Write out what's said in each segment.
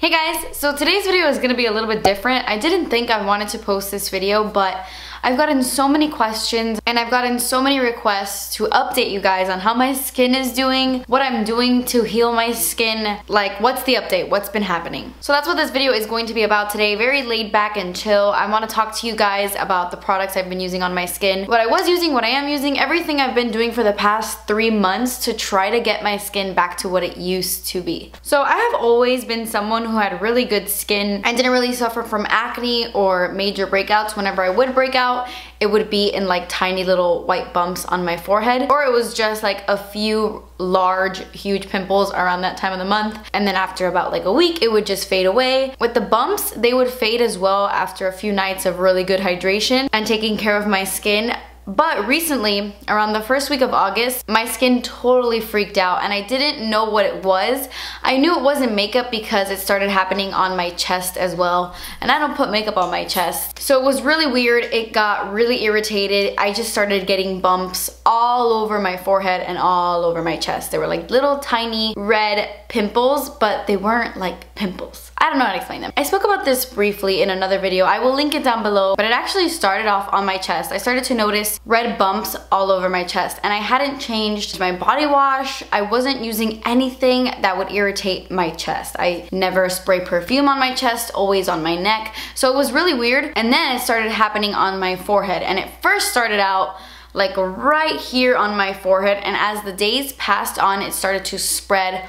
Hey guys, so today's video is gonna be a little bit different. I didn't think I wanted to post this video, but I've gotten so many questions and I've gotten so many requests to update you guys on how my skin is doing, what I'm doing to heal my skin, like what's the update, what's been happening. So that's what this video is going to be about today, very laid back and chill. I wanna talk to you guys about the products I've been using on my skin, what I was using, what I am using, everything I've been doing for the past three months to try to get my skin back to what it used to be. So I have always been someone who had really good skin. I didn't really suffer from acne or major breakouts whenever I would break out out, it would be in like tiny little white bumps on my forehead. Or it was just like a few large, huge pimples around that time of the month. And then after about like a week, it would just fade away. With the bumps, they would fade as well after a few nights of really good hydration and taking care of my skin. But recently, around the first week of August, my skin totally freaked out and I didn't know what it was. I knew it wasn't makeup because it started happening on my chest as well. And I don't put makeup on my chest. So it was really weird. It got really irritated. I just started getting bumps all over my forehead and all over my chest. They were like little tiny red pimples, but they weren't like pimples. I don't know how to explain them. I spoke about this briefly in another video. I will link it down below, but it actually started off on my chest. I started to notice red bumps all over my chest and I hadn't changed my body wash. I wasn't using anything that would irritate my chest. I never spray perfume on my chest, always on my neck. So it was really weird. And then it started happening on my forehead. And it first started out like right here on my forehead and as the days passed on it started to spread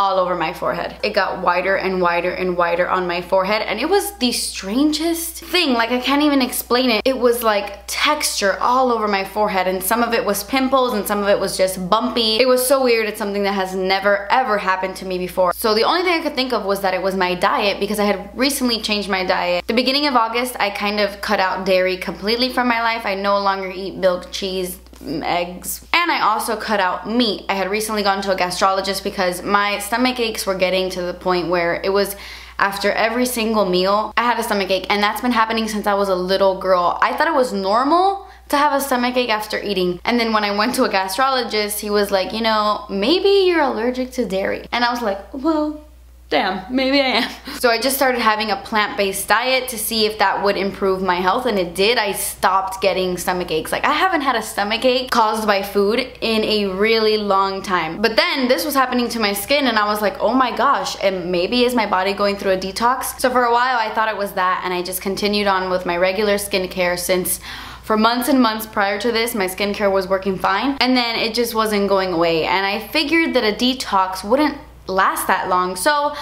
all over my forehead. It got wider and wider and wider on my forehead and it was the strangest thing. Like I can't even explain it. It was like texture all over my forehead and some of it was pimples and some of it was just bumpy. It was so weird. It's something that has never ever happened to me before. So the only thing I could think of was that it was my diet because I had recently changed my diet. The beginning of August, I kind of cut out dairy completely from my life. I no longer eat milk, cheese, eggs. And I also cut out meat. I had recently gone to a gastrologist because my stomach aches were getting to the point where it was after every single meal, I had a stomach ache and that's been happening since I was a little girl. I thought it was normal to have a stomach ache after eating. And then when I went to a gastrologist, he was like, you know, maybe you're allergic to dairy. And I was like, well, damn, maybe I am. So I just started having a plant-based diet to see if that would improve my health and it did. I stopped getting stomach aches. Like I haven't had a stomach ache caused by food in a really long time. But then this was happening to my skin and I was like, oh my gosh, and maybe is my body going through a detox? So for a while I thought it was that and I just continued on with my regular skincare since for months and months prior to this, my skincare was working fine, and then it just wasn't going away. And I figured that a detox wouldn't last that long. So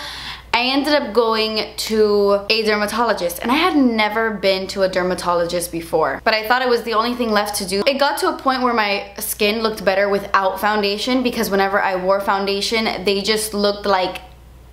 I ended up going to a dermatologist and I had never been to a dermatologist before but I thought it was the only thing left to do. It got to a point where my skin looked better without foundation because whenever I wore foundation they just looked like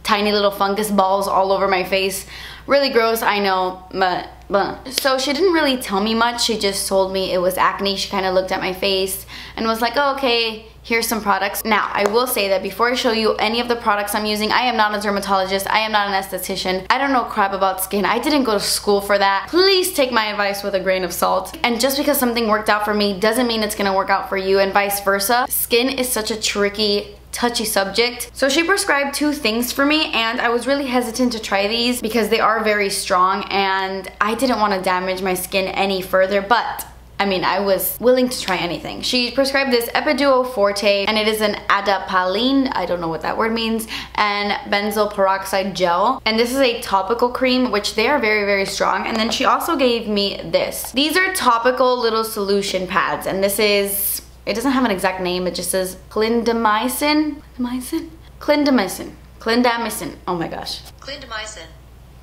tiny little fungus balls all over my face. Really gross, I know, but but so she didn't really tell me much. She just told me it was acne. She kind of looked at my face and was like, oh, okay, here's some products. Now, I will say that before I show you any of the products I'm using, I am not a dermatologist, I am not an esthetician, I don't know crap about skin, I didn't go to school for that. Please take my advice with a grain of salt. And just because something worked out for me doesn't mean it's gonna work out for you and vice versa. Skin is such a tricky touchy subject. So she prescribed two things for me and I was really hesitant to try these because they are very strong and I didn't want to damage my skin any further but I mean, I was willing to try anything. She prescribed this Epiduo Forte, and it is an adapalene, I don't know what that word means, and benzoyl peroxide gel. And this is a topical cream, which they are very, very strong. And then she also gave me this. These are topical little solution pads, and this is, it doesn't have an exact name, it just says clindamycin, clindamycin, clindamycin, clindamycin, oh my gosh. Clindamycin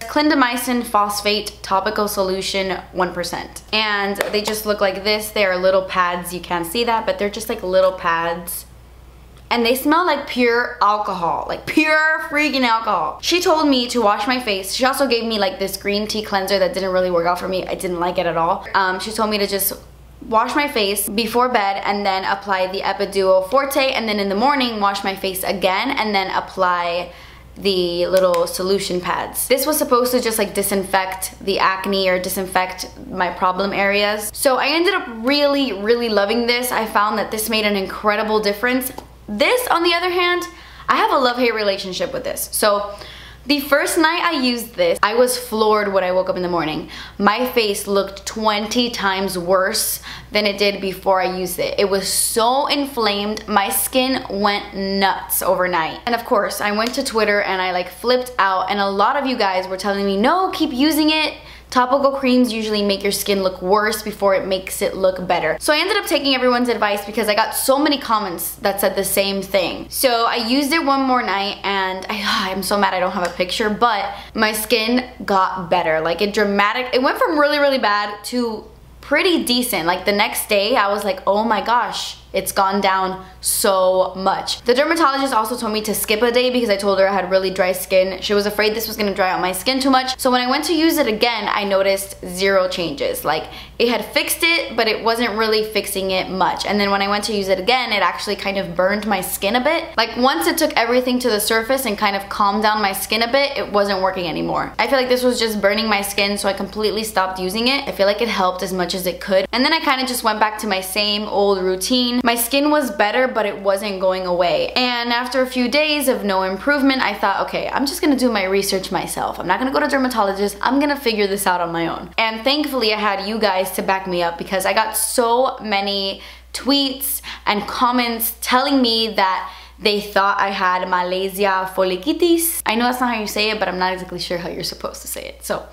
clindamycin phosphate topical solution 1%. And they just look like this. They are little pads. You can't see that, but they're just like little pads. And they smell like pure alcohol, like pure freaking alcohol. She told me to wash my face. She also gave me like this green tea cleanser that didn't really work out for me. I didn't like it at all. Um, she told me to just wash my face before bed and then apply the Epiduo Forte and then in the morning wash my face again and then apply the little solution pads. This was supposed to just like disinfect the acne or disinfect my problem areas. So I ended up really, really loving this. I found that this made an incredible difference. This, on the other hand, I have a love-hate relationship with this. So The first night I used this, I was floored when I woke up in the morning. My face looked 20 times worse than it did before I used it. It was so inflamed, my skin went nuts overnight. And of course, I went to Twitter and I like flipped out and a lot of you guys were telling me, no, keep using it Topical creams usually make your skin look worse before it makes it look better. So I ended up taking everyone's advice because I got so many comments that said the same thing. So I used it one more night and I, I'm so mad I don't have a picture, but my skin got better. Like it dramatic, it went from really, really bad to pretty decent. Like the next day I was like, oh my gosh, it's gone down so much. The dermatologist also told me to skip a day because I told her I had really dry skin. She was afraid this was gonna dry out my skin too much. So when I went to use it again, I noticed zero changes. Like it had fixed it, but it wasn't really fixing it much. And then when I went to use it again, it actually kind of burned my skin a bit. Like once it took everything to the surface and kind of calmed down my skin a bit, it wasn't working anymore. I feel like this was just burning my skin, so I completely stopped using it. I feel like it helped as much as it could. And then I kind of just went back to my same old routine. My skin was better, but it wasn't going away. And after a few days of no improvement, I thought, okay, I'm just gonna do my research myself. I'm not gonna go to dermatologist. I'm gonna figure this out on my own. And thankfully, I had you guys to back me up because I got so many tweets and comments telling me that they thought I had Malaysia folliculitis. I know that's not how you say it, but I'm not exactly sure how you're supposed to say it. So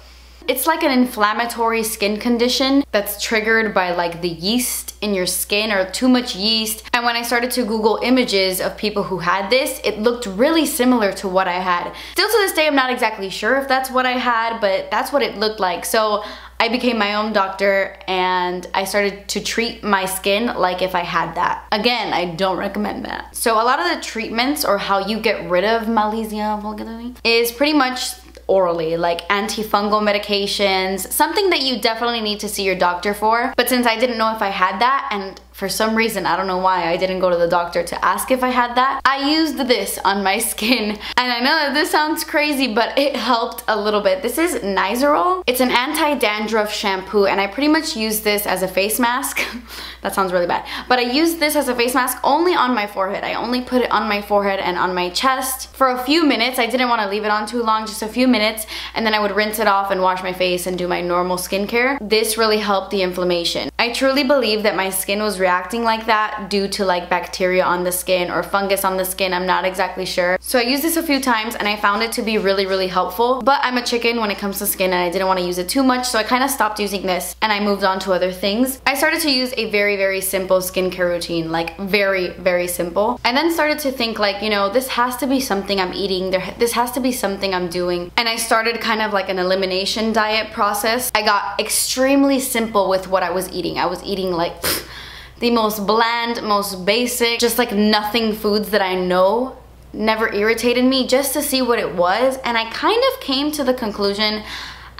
it's like an inflammatory skin condition that's triggered by like the yeast in your skin or too much yeast. And when I started to Google images of people who had this, it looked really similar to what I had. Still to this day, I'm not exactly sure if that's what I had, but that's what it looked like. So I became my own doctor and I started to treat my skin like if I had that. Again, I don't recommend that. So a lot of the treatments or how you get rid of malassezia vulgarity is pretty much orally, like antifungal medications, something that you definitely need to see your doctor for. But since I didn't know if I had that and for some reason, I don't know why, I didn't go to the doctor to ask if I had that. I used this on my skin. And I know that this sounds crazy, but it helped a little bit. This is Nizoral. It's an anti-dandruff shampoo, and I pretty much use this as a face mask. that sounds really bad. But I use this as a face mask only on my forehead. I only put it on my forehead and on my chest for a few minutes. I didn't want to leave it on too long, just a few minutes, and then I would rinse it off and wash my face and do my normal skincare. This really helped the inflammation. I truly believe that my skin was reacting like that due to like bacteria on the skin or fungus on the skin. I'm not exactly sure. So I used this a few times and I found it to be really, really helpful. But I'm a chicken when it comes to skin and I didn't want to use it too much. So I kind of stopped using this and I moved on to other things. I started to use a very, very simple skincare routine, like very, very simple. I then started to think like, you know, this has to be something I'm eating. There, this has to be something I'm doing. And I started kind of like an elimination diet process. I got extremely simple with what I was eating. I was eating like the most bland, most basic, just like nothing foods that I know never irritated me just to see what it was. And I kind of came to the conclusion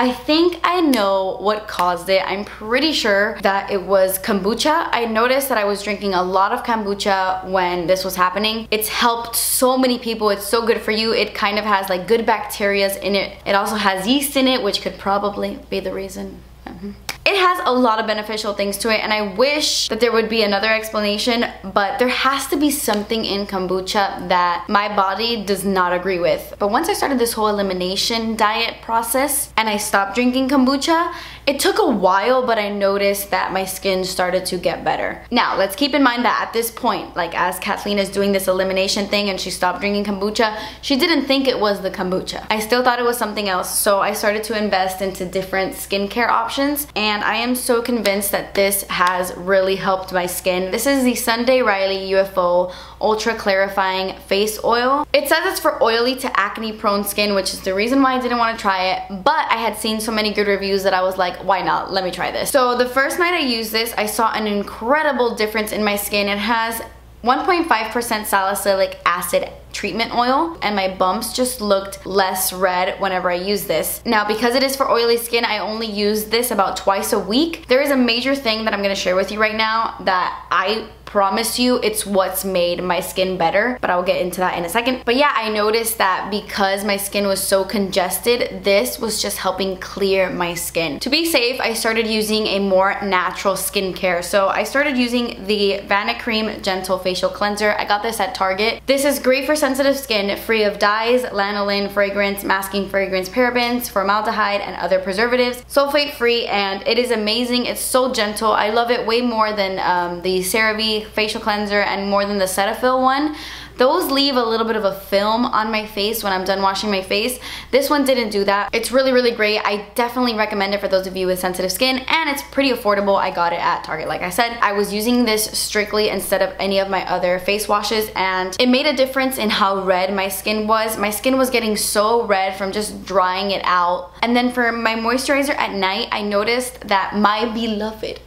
I think I know what caused it. I'm pretty sure that it was kombucha. I noticed that I was drinking a lot of kombucha when this was happening. It's helped so many people. It's so good for you. It kind of has like good bacterias in it. It also has yeast in it, which could probably be the reason. Mm -hmm. It has a lot of beneficial things to it and I wish that there would be another explanation, but there has to be something in kombucha that my body does not agree with. But once I started this whole elimination diet process and I stopped drinking kombucha, it took a while, but I noticed that my skin started to get better. Now, let's keep in mind that at this point, like as Kathleen is doing this elimination thing and she stopped drinking kombucha, she didn't think it was the kombucha. I still thought it was something else, so I started to invest into different skincare options and I am so convinced that this has really helped my skin. This is the Sunday Riley UFO Ultra Clarifying Face Oil. It says it's for oily to acne prone skin, which is the reason why I didn't want to try it, but I had seen so many good reviews that I was like, why not? Let me try this. So the first night I used this, I saw an incredible difference in my skin. It has 1.5% salicylic acid treatment oil and my bumps just looked less red whenever I use this. Now because it is for oily skin I only use this about twice a week. There is a major thing that I'm gonna share with you right now that I promise you it's what's made my skin better, but I'll get into that in a second. But yeah, I noticed that because my skin was so congested, this was just helping clear my skin. To be safe, I started using a more natural skincare. So I started using the Vanicream Gentle Facial Cleanser. I got this at Target. This is great for sensitive skin, free of dyes, lanolin, fragrance, masking fragrance, parabens, formaldehyde, and other preservatives. Sulfate free, and it is amazing. It's so gentle. I love it way more than um, the CeraVe facial cleanser and more than the Cetaphil one. Those leave a little bit of a film on my face when I'm done washing my face. This one didn't do that. It's really, really great. I definitely recommend it for those of you with sensitive skin and it's pretty affordable. I got it at Target. Like I said, I was using this strictly instead of any of my other face washes and it made a difference in how red my skin was. My skin was getting so red from just drying it out. And then for my moisturizer at night, I noticed that my beloved,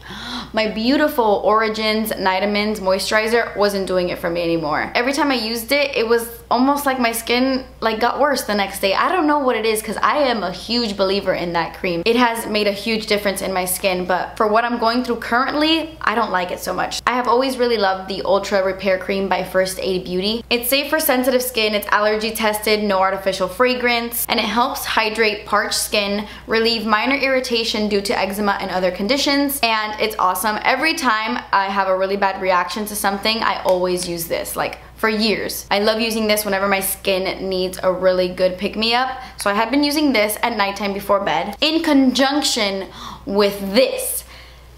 my beautiful Origins Night-A-Mins moisturizer wasn't doing it for me anymore. Every time I used it, it was almost like my skin like got worse the next day. I don't know what it is because I am a huge believer in that cream. It has made a huge difference in my skin, but for what I'm going through currently, I don't like it so much. I have always really loved the Ultra Repair Cream by First Aid Beauty. It's safe for sensitive skin, it's allergy tested, no artificial fragrance, and it helps hydrate parched skin, relieve minor irritation due to eczema and other conditions, and it's awesome. Every time I have a really bad reaction to something, I always use this. Like for years. I love using this whenever my skin needs a really good pick-me-up. So I have been using this at nighttime before bed in conjunction with this.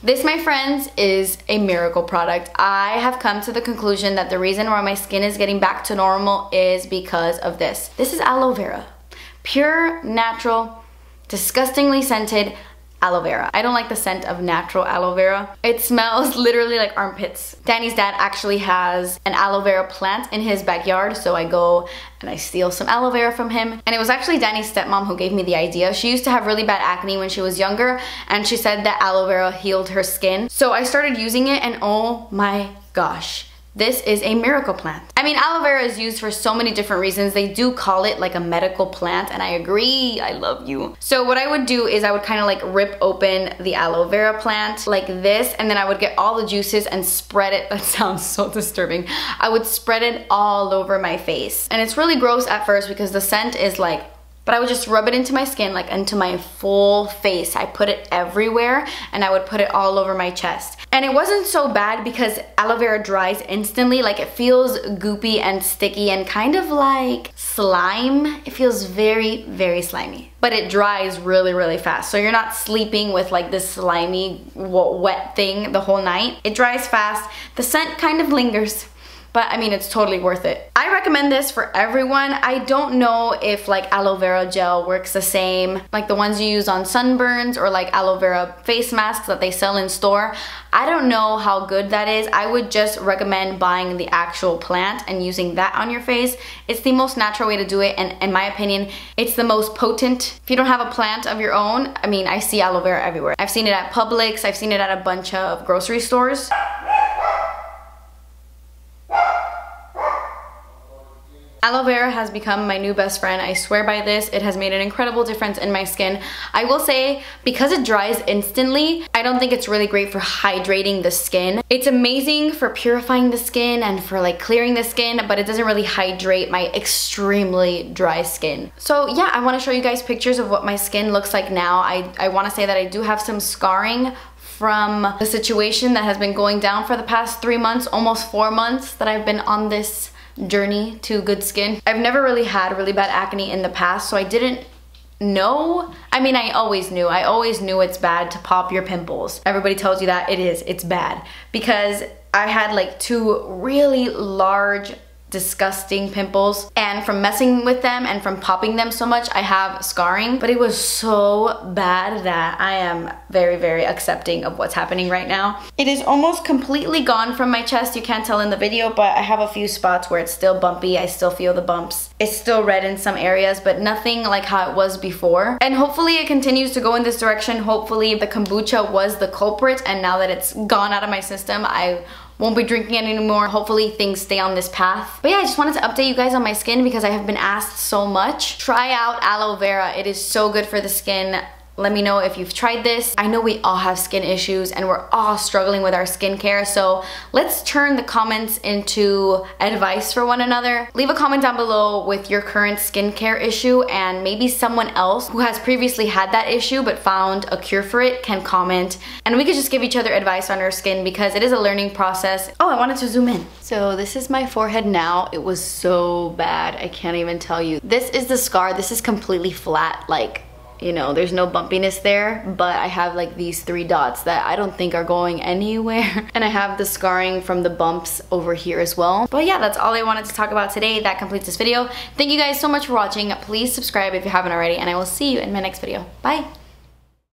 This, my friends, is a miracle product. I have come to the conclusion that the reason why my skin is getting back to normal is because of this. This is aloe vera. Pure, natural, disgustingly scented aloe vera. I don't like the scent of natural aloe vera. It smells literally like armpits. Danny's dad actually has an aloe vera plant in his backyard, so I go and I steal some aloe vera from him. And it was actually Danny's stepmom who gave me the idea. She used to have really bad acne when she was younger, and she said that aloe vera healed her skin. So I started using it, and oh my gosh this is a miracle plant. I mean, aloe vera is used for so many different reasons. They do call it like a medical plant and I agree, I love you. So what I would do is I would kind of like rip open the aloe vera plant like this and then I would get all the juices and spread it. That sounds so disturbing. I would spread it all over my face. And it's really gross at first because the scent is like but I would just rub it into my skin, like into my full face. I put it everywhere and I would put it all over my chest. And it wasn't so bad because aloe vera dries instantly. Like it feels goopy and sticky and kind of like slime. It feels very, very slimy. But it dries really, really fast. So you're not sleeping with like this slimy, wet thing the whole night. It dries fast. The scent kind of lingers but I mean, it's totally worth it. I recommend this for everyone. I don't know if like aloe vera gel works the same, like the ones you use on sunburns or like aloe vera face masks that they sell in store. I don't know how good that is. I would just recommend buying the actual plant and using that on your face. It's the most natural way to do it and in my opinion, it's the most potent. If you don't have a plant of your own, I mean, I see aloe vera everywhere. I've seen it at Publix, I've seen it at a bunch of grocery stores. Aloe vera has become my new best friend. I swear by this. It has made an incredible difference in my skin. I will say, because it dries instantly, I don't think it's really great for hydrating the skin. It's amazing for purifying the skin and for like clearing the skin, but it doesn't really hydrate my extremely dry skin. So yeah, I wanna show you guys pictures of what my skin looks like now. I, I wanna say that I do have some scarring from the situation that has been going down for the past three months, almost four months that I've been on this journey to good skin. I've never really had really bad acne in the past, so I didn't know. I mean, I always knew. I always knew it's bad to pop your pimples. Everybody tells you that it is. It's bad. Because I had like two really large disgusting pimples. And from messing with them and from popping them so much I have scarring. But it was so bad that I am very very accepting of what's happening right now. It is almost completely gone from my chest. You can't tell in the video but I have a few spots where it's still bumpy. I still feel the bumps. It's still red in some areas but nothing like how it was before. And hopefully it continues to go in this direction. Hopefully the kombucha was the culprit and now that it's gone out of my system I won't be drinking it anymore. Hopefully things stay on this path. But yeah, I just wanted to update you guys on my skin because I have been asked so much. Try out aloe vera. It is so good for the skin. Let me know if you've tried this. I know we all have skin issues and we're all struggling with our skincare, so let's turn the comments into advice for one another. Leave a comment down below with your current skincare issue and maybe someone else who has previously had that issue but found a cure for it can comment and we could just give each other advice on our skin because it is a learning process. Oh, I wanted to zoom in. So this is my forehead now. It was so bad. I can't even tell you. This is the scar. This is completely flat. Like you know, there's no bumpiness there, but I have like these three dots that I don't think are going anywhere. and I have the scarring from the bumps over here as well. But yeah, that's all I wanted to talk about today. That completes this video. Thank you guys so much for watching. Please subscribe if you haven't already, and I will see you in my next video. Bye!